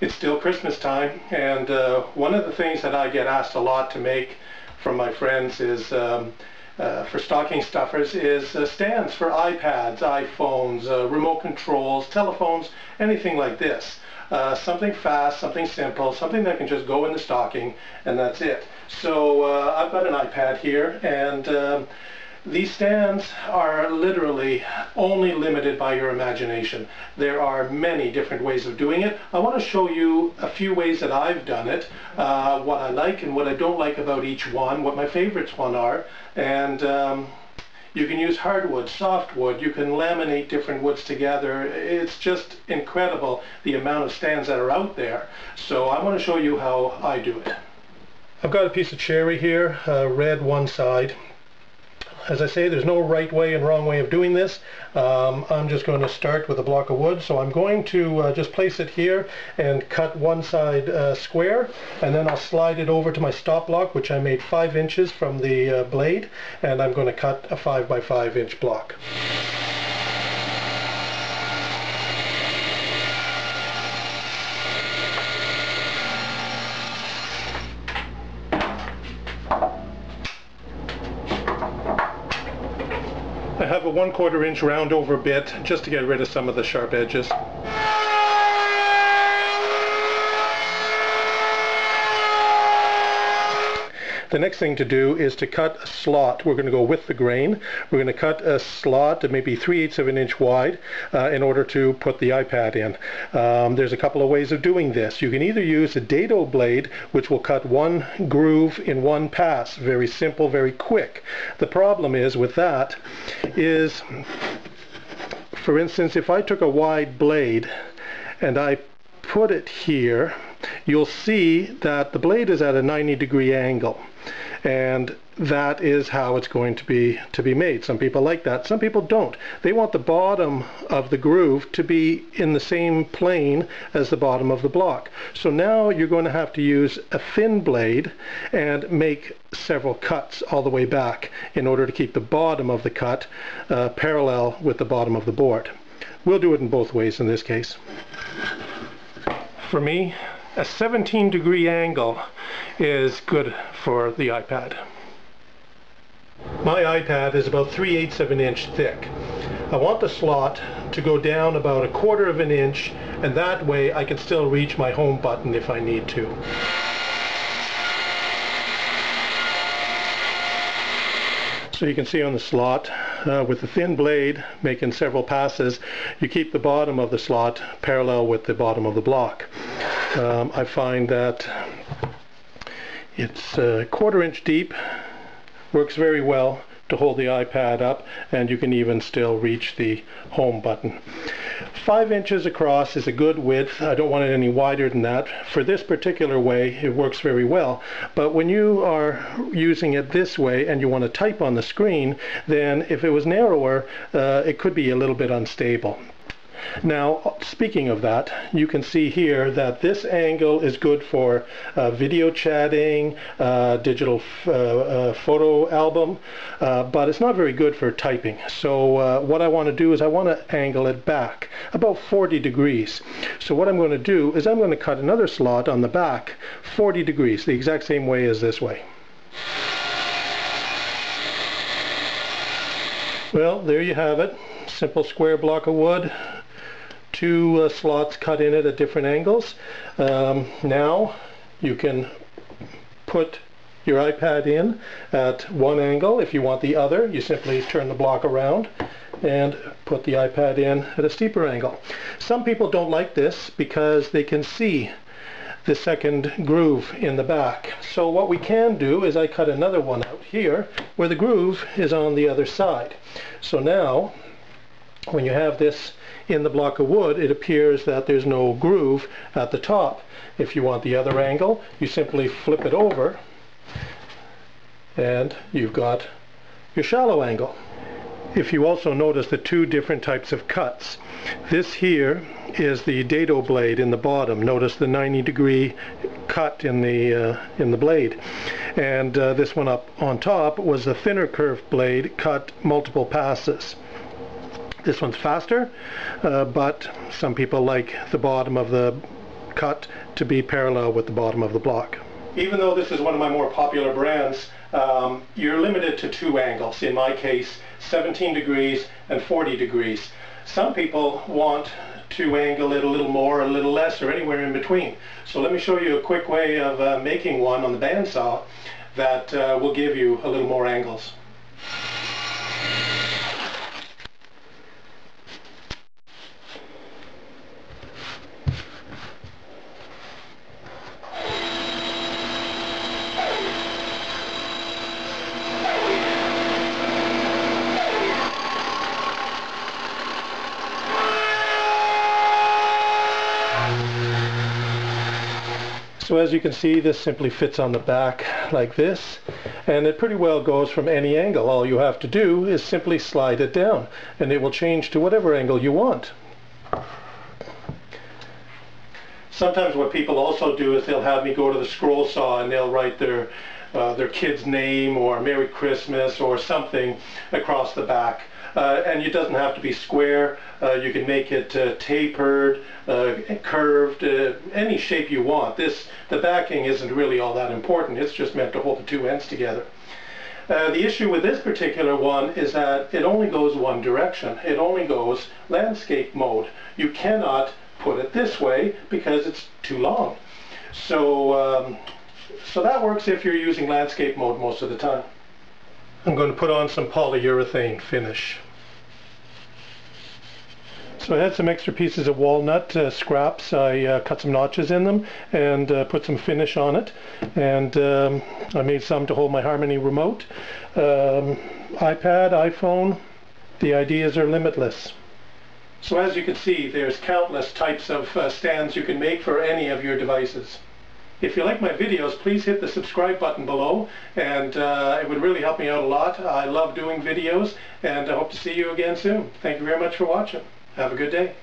It's still Christmas time, and uh, one of the things that I get asked a lot to make from my friends is um, uh, for stocking stuffers is uh, stands for iPads, iPhones, uh, remote controls, telephones, anything like this. Uh, something fast, something simple, something that can just go in the stocking, and that's it. So uh, I've got an iPad here, and um, these stands are literally only limited by your imagination. There are many different ways of doing it. I want to show you a few ways that I've done it, uh, what I like and what I don't like about each one, what my favorites one are, and um, you can use hardwood, softwood, you can laminate different woods together. It's just incredible the amount of stands that are out there. So I want to show you how I do it. I've got a piece of cherry here, uh, red one side, as I say, there's no right way and wrong way of doing this. Um, I'm just going to start with a block of wood. So I'm going to uh, just place it here and cut one side uh, square. And then I'll slide it over to my stop block, which I made 5 inches from the uh, blade. And I'm going to cut a 5 by 5 inch block. I have a one quarter inch round over bit just to get rid of some of the sharp edges. The next thing to do is to cut a slot. We're going to go with the grain. We're going to cut a slot maybe 3 eighths of an inch wide uh, in order to put the iPad in. Um, there's a couple of ways of doing this. You can either use a dado blade which will cut one groove in one pass. Very simple, very quick. The problem is with that is for instance if I took a wide blade and I put it here you'll see that the blade is at a 90 degree angle and that is how it's going to be to be made. Some people like that, some people don't. They want the bottom of the groove to be in the same plane as the bottom of the block. So now you're going to have to use a thin blade and make several cuts all the way back in order to keep the bottom of the cut uh, parallel with the bottom of the board. We'll do it in both ways in this case. For me, a 17 degree angle is good for the iPad. My iPad is about 3 eighths of an inch thick. I want the slot to go down about a quarter of an inch and that way I can still reach my home button if I need to. So you can see on the slot uh, with the thin blade making several passes you keep the bottom of the slot parallel with the bottom of the block. Um, I find that it's a quarter inch deep, works very well to hold the iPad up and you can even still reach the home button. Five inches across is a good width. I don't want it any wider than that. For this particular way, it works very well. But when you are using it this way and you want to type on the screen, then if it was narrower, uh, it could be a little bit unstable. Now, speaking of that, you can see here that this angle is good for uh, video chatting, uh, digital uh, uh, photo album, uh, but it's not very good for typing. So what I want to do is I want to angle it back about 40 degrees. So what I'm going to do is I'm going to cut another slot on the back 40 degrees, the exact same way as this way. Well, there you have it. Simple square block of wood two uh, slots cut in it at different angles. Um, now you can put your iPad in at one angle. If you want the other, you simply turn the block around and put the iPad in at a steeper angle. Some people don't like this because they can see the second groove in the back. So what we can do is I cut another one out here where the groove is on the other side. So now when you have this in the block of wood, it appears that there's no groove at the top. If you want the other angle, you simply flip it over and you've got your shallow angle. If you also notice the two different types of cuts, this here is the dado blade in the bottom. Notice the 90 degree cut in the uh, in the blade. And uh, this one up on top was a thinner kerf blade cut multiple passes. This one's faster, uh, but some people like the bottom of the cut to be parallel with the bottom of the block. Even though this is one of my more popular brands, um, you're limited to two angles. In my case, 17 degrees and 40 degrees. Some people want to angle it a little more, a little less, or anywhere in between. So let me show you a quick way of uh, making one on the bandsaw that uh, will give you a little more angles. So as you can see this simply fits on the back like this and it pretty well goes from any angle. All you have to do is simply slide it down and it will change to whatever angle you want. Sometimes what people also do is they'll have me go to the scroll saw and they'll write their uh, their kid's name or Merry Christmas or something across the back. Uh, and it doesn't have to be square. Uh, you can make it uh, tapered, uh, curved, uh, any shape you want. This, the backing isn't really all that important. It's just meant to hold the two ends together. The issue with this particular one is that it only goes one direction. It only goes landscape mode. You cannot put it this way because it's too long. So, um, so that works if you're using landscape mode most of the time. I'm going to put on some polyurethane finish. So I had some extra pieces of walnut uh, scraps. I uh, cut some notches in them and uh, put some finish on it. And um, I made some to hold my Harmony remote. Um, iPad, iPhone, the ideas are limitless. So as you can see, there's countless types of uh, stands you can make for any of your devices. If you like my videos, please hit the subscribe button below, and uh, it would really help me out a lot. I love doing videos, and I hope to see you again soon. Thank you very much for watching. Have a good day.